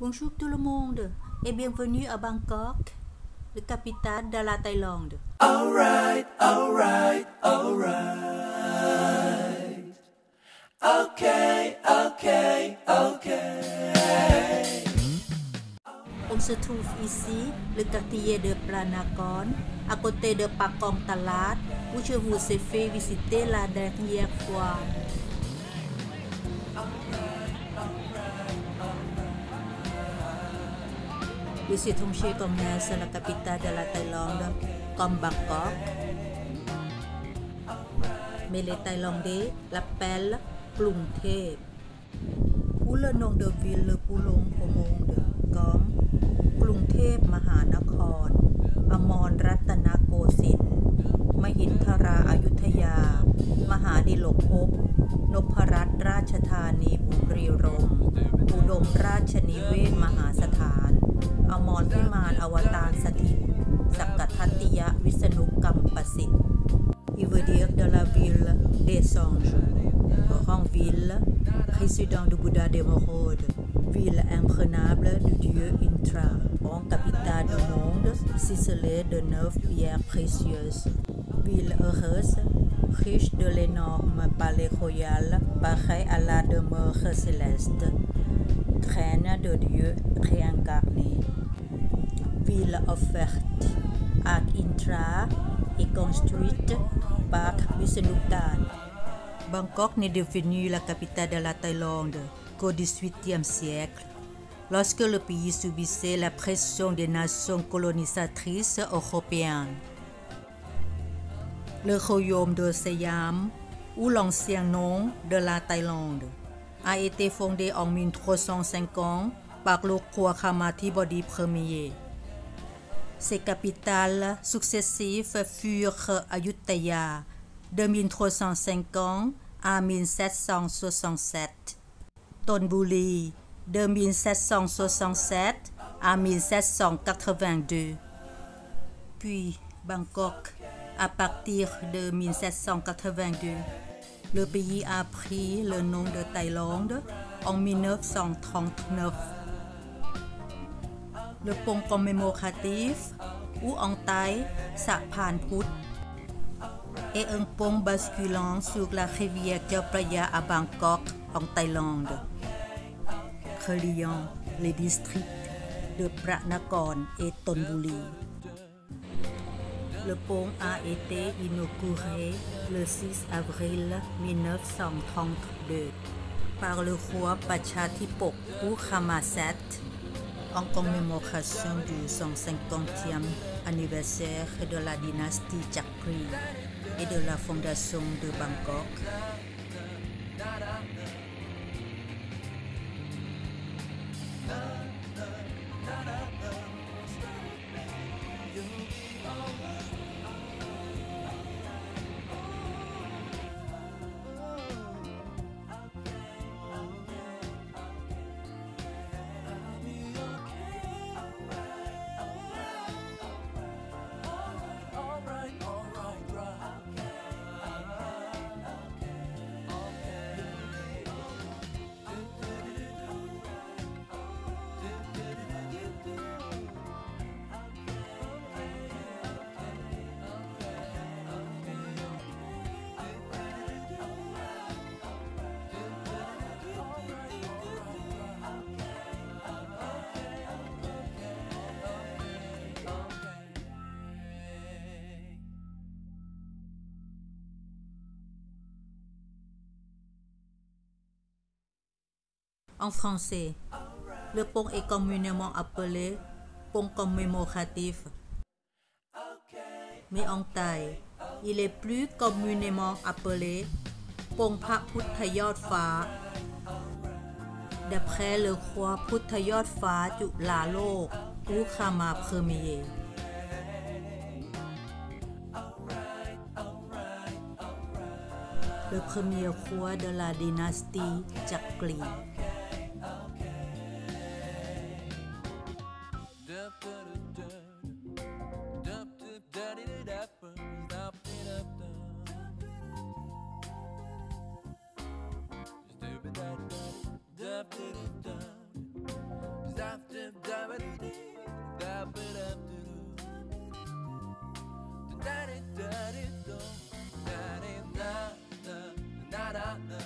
Bonjour tout le monde et bienvenue à Bangkok, le capitale de la Thaïlande. Alright, alright, alright. Okay, okay, okay. On se trouve ici, le quartier de Pranakorn, à côté de Pakong Talat, où je vous ai fait visiter la dernière fois. Visit Hong Shi Komna sa La Capita de la Thailande, Com Bangkok. Mele Thailande, La Pelle, Plung Thep. Poule Nong de Ville Poulong Pomong de Com, Plung Thep Mahanakon, Amon Ratana Kosin, มหินทราอายุทยา มหาดิลกภพนพรัตนราชธานีบุรีรมอุดมราชนิเวศมหาสถาน อมรพิมานอวตารสถิต สักกทัตติยวิษณุกรรมประสิทธิ์ Il veut dire de la ville des anges, grand ville, résident du Bouddha d'émeraude, ville imprenable du dieu Intra, grande capitale du monde, ciselée de neuf pierres précieuses. Ville heureuse, riche de l'énorme palais royal, pareil à la demeure céleste, traîne de Dieu réincarné. Offerte, Arc Intra est construite par Vishnudhan. Bangkok n'est devenue la capitale de la Thaïlande qu'au XVIIIe siècle, lorsque le pays subissait la pression des nations colonisatrices européennes. Le royaume de Siam, ou l'ancien nom de la Thaïlande, a été fondé en 1350 par le roi Kamathibodi Ier. Ses capitales successives furent Ayutthaya de 1350 à 1767, Thonburi de 1767 à 1782, puis Bangkok à partir de 1782. Le pays a pris le nom de Thaïlande en 1939 le pont commémoratif ou en taille Put est un pont basculant sur la rivière Chao Phraya à Bangkok en Thaïlande, reliant les districts de Pranakorn et Thonburi. Le pont a été inauguré le 6 avril 1932 par le roi Pachatipo ou Ramaset en commémoration du 150e anniversaire de la dynastie Chakri et de la fondation de Bangkok. En français, le pont est communément appelé pont commémoratif. Mais en Thaï, il est plus communément appelé pont Pha Puthayot Pha. D'après le roi Phutthayot Pha Chulalok ou Khama Ier. Le premier roi de la dynastie Chakri. da da da.